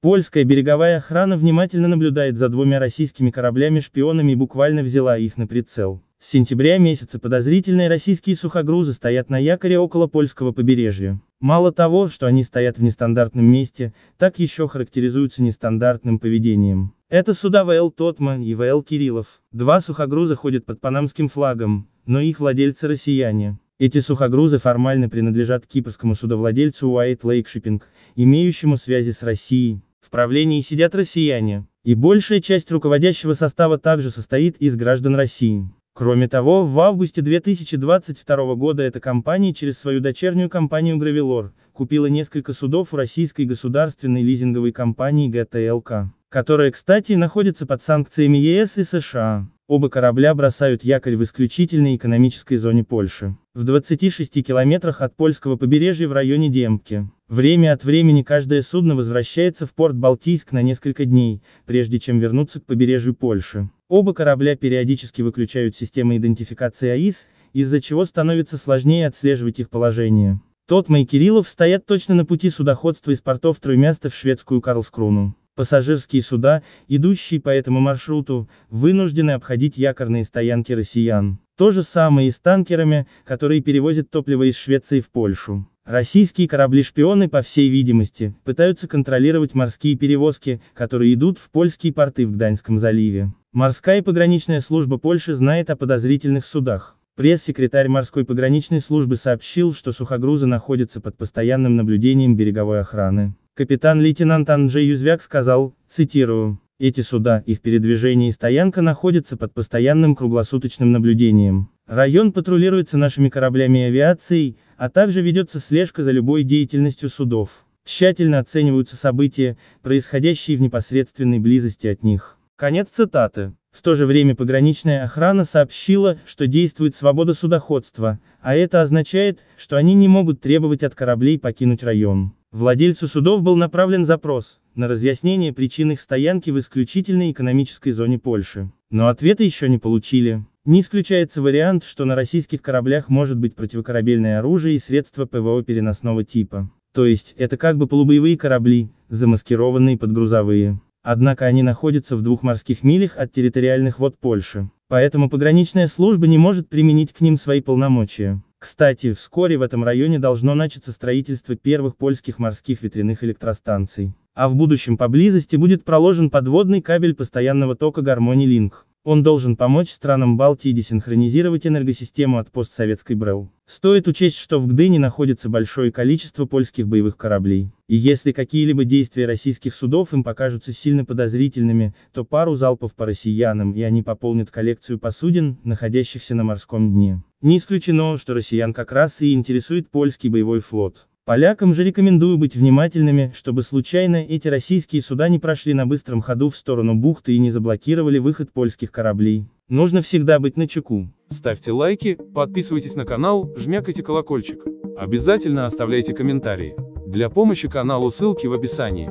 Польская береговая охрана внимательно наблюдает за двумя российскими кораблями-шпионами и буквально взяла их на прицел. С сентября месяца подозрительные российские сухогрузы стоят на якоре около польского побережья. Мало того, что они стоят в нестандартном месте, так еще характеризуются нестандартным поведением. Это суда ВЛ Тотма и ВЛ Кириллов. Два сухогруза ходят под панамским флагом, но их владельцы россияне. Эти сухогрузы формально принадлежат кипрскому судовладельцу White Lake Shipping, имеющему связи с Россией. В правлении сидят россияне, и большая часть руководящего состава также состоит из граждан России. Кроме того, в августе 2022 года эта компания через свою дочернюю компанию Gravelor купила несколько судов у российской государственной лизинговой компании ГТЛК, которая, кстати, находится под санкциями ЕС и США. Оба корабля бросают якорь в исключительной экономической зоне Польши, в 26 километрах от польского побережья в районе Демпки. Время от времени каждое судно возвращается в порт Балтийск на несколько дней, прежде чем вернуться к побережью Польши. Оба корабля периодически выключают системы идентификации АИС, из-за чего становится сложнее отслеживать их положение. Тотма и Кириллов стоят точно на пути судоходства из портов Троймяста в шведскую Карлскруну. Пассажирские суда, идущие по этому маршруту, вынуждены обходить якорные стоянки россиян. То же самое и с танкерами, которые перевозят топливо из Швеции в Польшу. Российские корабли-шпионы, по всей видимости, пытаются контролировать морские перевозки, которые идут в польские порты в Гданьском заливе. Морская пограничная служба Польши знает о подозрительных судах. Пресс-секретарь морской пограничной службы сообщил, что сухогрузы находятся под постоянным наблюдением береговой охраны. Капитан-лейтенант Анджей Юзвяк сказал, цитирую, «Эти суда, их передвижение и стоянка находятся под постоянным круглосуточным наблюдением. Район патрулируется нашими кораблями и авиацией, а также ведется слежка за любой деятельностью судов. Тщательно оцениваются события, происходящие в непосредственной близости от них». Конец цитаты. В то же время пограничная охрана сообщила, что действует свобода судоходства, а это означает, что они не могут требовать от кораблей покинуть район. Владельцу судов был направлен запрос на разъяснение причин их стоянки в исключительной экономической зоне Польши. Но ответа еще не получили. Не исключается вариант, что на российских кораблях может быть противокорабельное оружие и средства ПВО переносного типа. То есть, это как бы полубоевые корабли, замаскированные под грузовые. Однако они находятся в двух морских милях от территориальных вод Польши. Поэтому пограничная служба не может применить к ним свои полномочия. Кстати, вскоре в этом районе должно начаться строительство первых польских морских ветряных электростанций. А в будущем поблизости будет проложен подводный кабель постоянного тока Гармони Линк. Он должен помочь странам Балтии десинхронизировать энергосистему от постсоветской БРЭЛ. Стоит учесть, что в Гдыне находится большое количество польских боевых кораблей. И если какие-либо действия российских судов им покажутся сильно подозрительными, то пару залпов по россиянам и они пополнят коллекцию посудин, находящихся на морском дне. Не исключено, что россиян как раз и интересует польский боевой флот. Полякам же рекомендую быть внимательными, чтобы случайно эти российские суда не прошли на быстром ходу в сторону бухты и не заблокировали выход польских кораблей. Нужно всегда быть начеку. Ставьте лайки, подписывайтесь на канал, жмякайте колокольчик. Обязательно оставляйте комментарии. Для помощи каналу ссылки в описании.